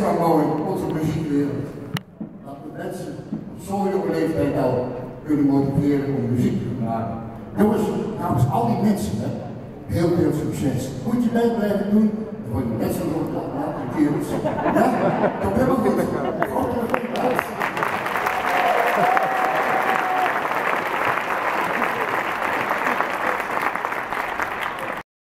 is maar mooi, onze muziekwereld. Dat we mensen op zo'n jonge leeftijd al kunnen motiveren om muziek te maken. Jongens, namens al die mensen, hè, heel veel succes. Moet je mee blijven doen, dan word je net zo goed als kerels. Ja,